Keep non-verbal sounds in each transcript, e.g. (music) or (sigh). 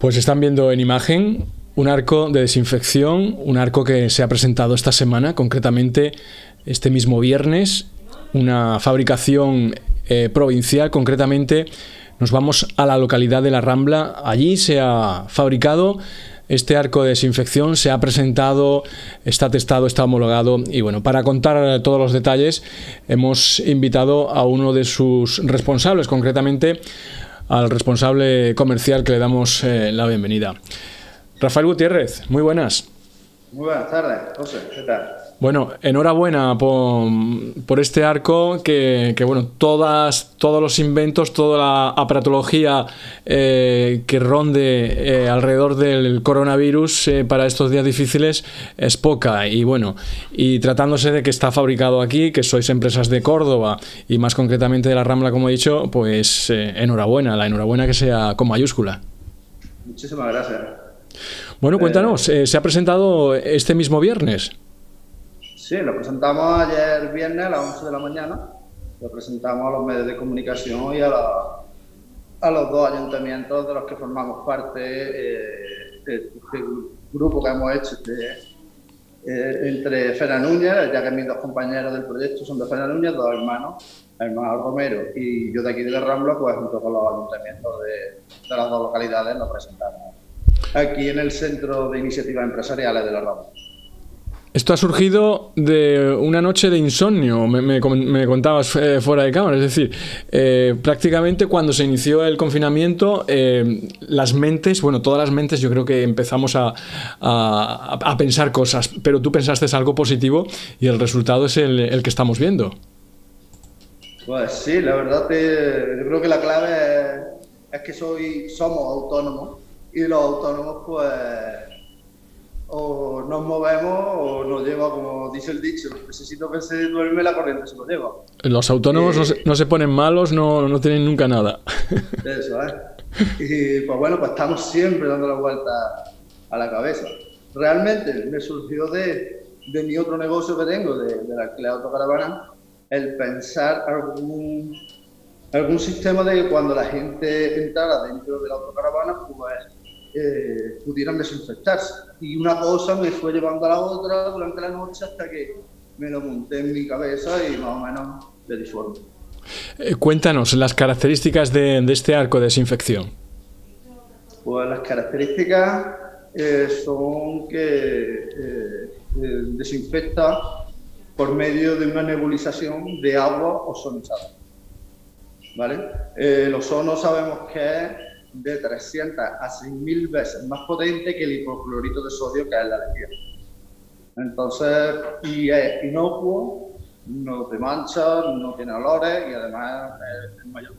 Pues están viendo en imagen un arco de desinfección, un arco que se ha presentado esta semana, concretamente este mismo viernes, una fabricación eh, provincial, concretamente nos vamos a la localidad de La Rambla, allí se ha fabricado este arco de desinfección se ha presentado, está testado, está homologado y bueno, para contar todos los detalles hemos invitado a uno de sus responsables, concretamente al responsable comercial que le damos eh, la bienvenida. Rafael Gutiérrez, muy buenas. Muy buenas tardes, José, ¿qué tal? Bueno, enhorabuena por, este arco que, bueno, todas, todos los inventos, toda la aparatología eh, que ronde eh, alrededor del coronavirus para estos días difíciles es poca y bueno, y tratándose de que está fabricado aquí, que sois empresas de Córdoba y más concretamente de la Rambla, como he dicho, pues enhorabuena, la enhorabuena que sea con mayúscula. Muchísimas gracias. Bueno, cuéntanos, se ha presentado este mismo viernes. Sí, lo presentamos ayer viernes a las 11 de la mañana. Lo presentamos a los medios de comunicación y a, a los dos ayuntamientos de los que formamos parte eh, de este grupo que hemos hecho eh, entre Fera Núñez, ya que mis dos compañeros del proyecto son de Fera Núñez, dos hermanos, hermano Romero y yo de aquí de la Rambla, pues junto con los ayuntamientos de, de las dos localidades nos presentamos aquí en el Centro de Iniciativas Empresariales de la Rambla. Esto ha surgido de una noche de insomnio, me, contabas eh, fuera de cámara. Es decir, eh, prácticamente cuando se inició el confinamiento, eh, las mentes, bueno, todas las mentes yo creo que empezamos a, pensar cosas, pero tú pensaste algo positivo y el resultado es el, que estamos viendo. Pues sí, la verdad que yo creo que la clave es, que soy, somos autónomos y los autónomos pues o nos movemos o nos lleva, como dice el dicho, necesito que se duerme la corriente, se lo lleva. Los autónomos no, se, ponen malos, no, no tienen nunca nada. (laughs) Eso, ¿eh? Y pues bueno, pues estamos siempre dando la vuelta a la cabeza. Realmente me surgió de, de mi otro negocio que tengo, de, de la alquiler de autocaravana, el pensar algún, algún sistema de que cuando la gente entrara dentro de la autocaravana, pues eh, pudieran desinfectarse. Y una cosa me fue llevando a la otra durante la noche hasta que me lo monté en mi cabeza y más o menos de disforme. Eh, cuéntanos las características de, este arco de desinfección. Pues las características eh, son que desinfecta por medio de una nebulización de agua ozonizada. ¿Vale? el ozono sabemos que es de 300 a 6.000 veces más potente que el hipoclorito de sodio que es la energía. Entonces, y es inocuo, no te mancha, no tiene olores y además es mayor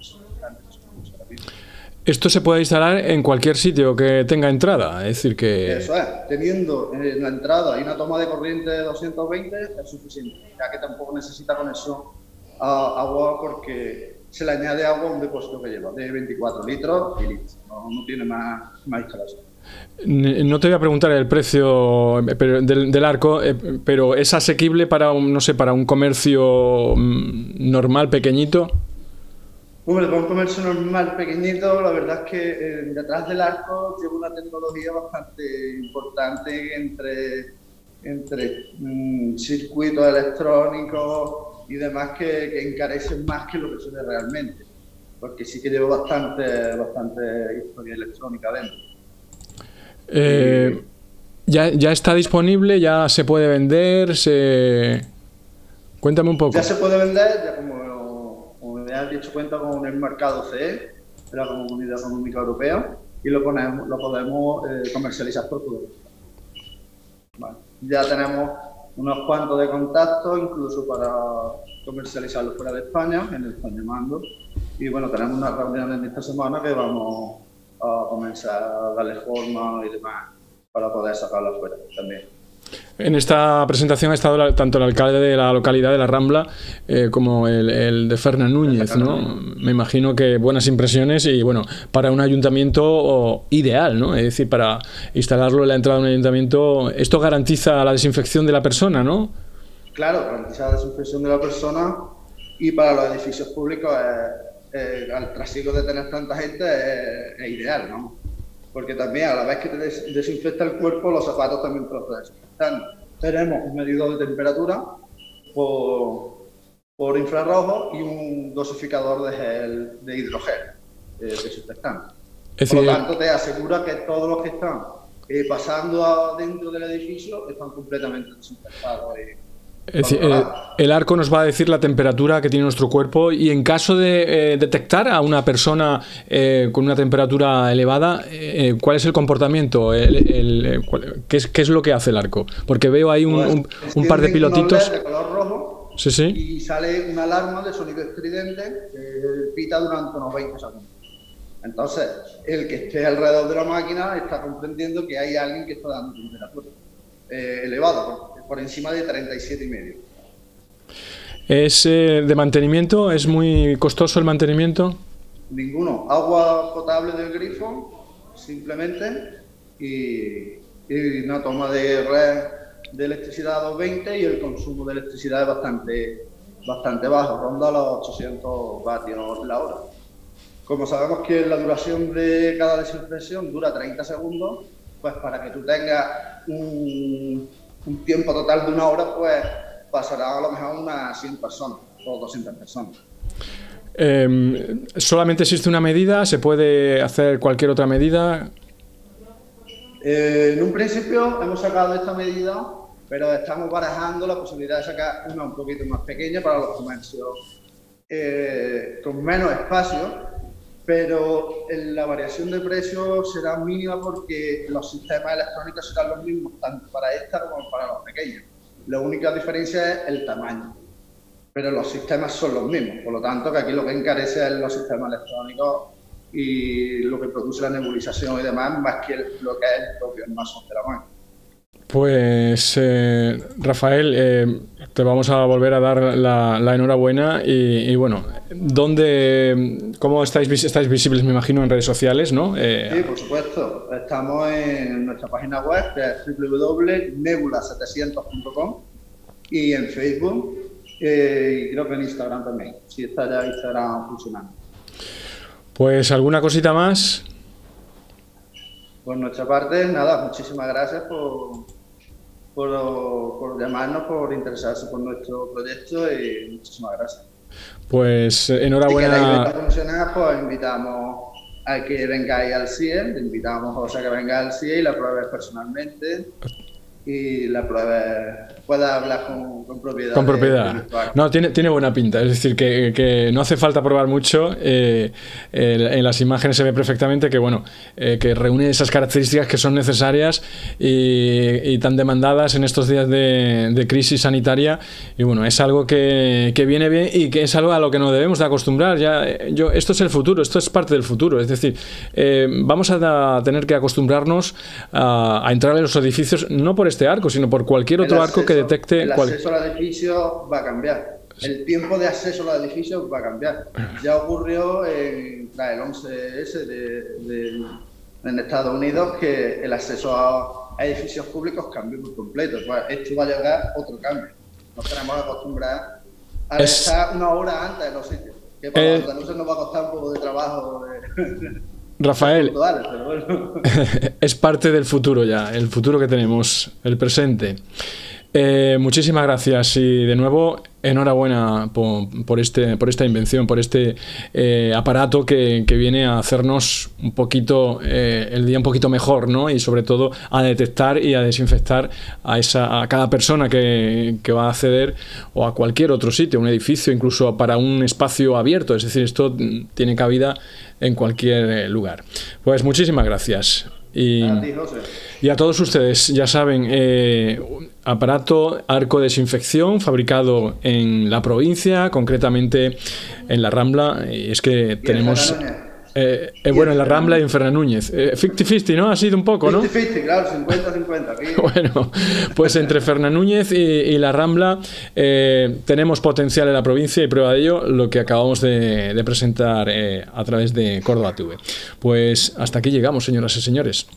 esto se puede instalar en cualquier sitio que tenga entrada, es decir que... Eso es, teniendo en la entrada y una toma de corriente de 220 es suficiente, ya que tampoco necesita conexión a agua porque se le añade agua a un depósito que lleva, de 24 litros y listo, no, tiene más, más instalación. No te voy a preguntar el precio eh, del, arco, eh, pero ¿es asequible para un, no sé, para un comercio mm, normal, pequeñito? Hombre, para un comercio normal, pequeñito, la verdad es que eh, detrás del arco lleva una tecnología bastante importante entre, entre mm, circuitos electrónicos, y demás que, encarecen más que lo que suele realmente, porque sí que llevo bastante, bastante historia electrónica dentro. Eh, ya, ya está disponible, ya se puede vender, se... Cuéntame un poco. Ya se puede vender, ya como, como me has dicho, cuenta con el mercado CE, de la Comunidad Económica Europea, y lo, ponemos, lo podemos eh, comercializar por todo. Ya tenemos unos cuantos de contacto, incluso para comercializarlo fuera de España, en el España Mando. Y bueno, tenemos una reunión en esta semana que vamos a comenzar a darle forma y demás para poder sacarlo fuera también. En esta presentación ha estado tanto el alcalde de la localidad de La Rambla eh, como el, de Fernán Núñez, ¿no? Me imagino que buenas impresiones y bueno, para un ayuntamiento ideal, ¿no? Es decir, para instalarlo en la entrada de un ayuntamiento, esto garantiza la desinfección de la persona, ¿no? Claro, garantiza la desinfección de la persona y para los edificios públicos, al trasiego de tener tanta gente, es, ideal, ¿no? Porque también a la vez que te desinfecta el cuerpo, los zapatos también te los desinfectan. Tenemos un medidor de temperatura por, por infrarrojo y un dosificador de gel de hidrogel eh, desinfectante. por lo tanto, te asegura que todos los que están eh, pasando dentro del edificio están completamente desinfectados. Es decir, el, arco nos va a decir la temperatura que tiene nuestro cuerpo y en caso de eh, detectar a una persona eh, con una temperatura elevada, eh, ¿cuál es el comportamiento? ¿qué, es, lo que hace el arco? Porque veo ahí un, pues, par de pilotitos. De color rojo, sí, sí. Y sale una alarma de sonido estridente que pita durante unos 20 segundos. Entonces, el que esté alrededor de la máquina está comprendiendo que hay alguien que está dando temperatura elevada por encima de 37 y medio. ¿Es eh, de mantenimiento? ¿Es muy costoso el mantenimiento? Ninguno. Agua potable del grifo, simplemente, y, una toma de red de electricidad a 220 y el consumo de electricidad es bastante, bastante bajo, ronda los 800 vatios la hora. Como sabemos que la duración de cada desinfección dura 30 segundos, pues para que tú tengas un, un tiempo total de una hora, pues pasará a lo mejor unas 100 personas o 200 personas. Em, ¿Solamente existe una medida? ¿Se puede hacer cualquier otra medida? Eh, en un principio hemos sacado esta medida, pero estamos barajando la posibilidad de sacar una un poquito más pequeña para los comercios eh, con menos espacio pero la variación de precios será mínima porque los sistemas electrónicos serán los mismos, tanto para esta como para los pequeños. La única diferencia es el tamaño, pero los sistemas son los mismos, por lo tanto que aquí lo que encarece es los sistemas electrónicos y lo que produce la nebulización y demás, más que lo que es el propio envasón de la máquina. Pues eh, Rafael, eh, te vamos a volver a dar la, enhorabuena y, bueno, ¿dónde, cómo estáis, estáis visibles, me imagino, en redes sociales, no? Eh, sí, por supuesto. Estamos en nuestra página web, que es www.nebula700.com y en Facebook y creo que en Instagram también. Sí, está ya Instagram funcionando. Pues, ¿alguna cosita más? Por nuestra parte, nada, muchísimas gracias por por, llamarnos, por interesarse por nuestro proyecto y muchísimas gracias. Pues enhorabuena. Si funcionar, pues invitamos a que vengáis al CIE, invitamos a que venga al CIE y la pruebes personalmente y la prueba pueda hablar con, propiedad. Con propiedad. No, tiene, tiene buena pinta. Es decir, que, no hace falta probar mucho. Eh, en las imágenes se ve perfectamente que, bueno, eh, que reúne esas características que son necesarias y, tan demandadas en estos días de, crisis sanitaria. Y bueno, es algo que, viene bien y que es algo a lo que nos debemos de acostumbrar. Ya, eh, yo, esto es el futuro, esto es parte del futuro. Es decir, vamos a, tener que acostumbrarnos a, a entrar en los edificios, no por este arco, sino por cualquier otro arco que detecte... El acceso al edificio va a cambiar. El tiempo de acceso al edificio va a cambiar. Ya ocurrió en el 11S de, en Estados Unidos que el acceso a, edificios públicos cambió por completo. Pues esto va a llegar otro cambio. Nos tenemos que acostumbrar a estar una hora antes en los sitios. Que para los andaluces nos va a costar un poco de trabajo. De... (laughs) Rafael, (laughs) es parte del futuro ya, el futuro que tenemos, el presente. Eh, muchísimas gracias y de nuevo enhorabuena por, este, por esta invención, por este eh, aparato que, viene a hacernos un poquito eh, el día un poquito mejor, ¿no? Y sobre todo a detectar y a desinfectar a, esa, a cada persona que, que va a acceder o a cualquier otro sitio, un edificio, incluso para un espacio abierto. Es decir, esto tiene cabida en cualquier lugar. Pues muchísimas gracias. Y a, todos ustedes, ya saben, eh, aparato arco desinfección fabricado en la provincia, concretamente en la Rambla. Y es que tenemos... Eh, eh, bueno, en la Rambla y en Fernández Núñez. 50-50, ¿no? Ha sido un poco, ¿no? 50-50, claro, 50-50. (laughs) bueno, pues entre Fernández Núñez y, la Rambla tenemos potencial en la provincia y prueba de ello lo que acabamos de, presentar a través de Córdoba TV. Pues hasta aquí llegamos, señoras y señores.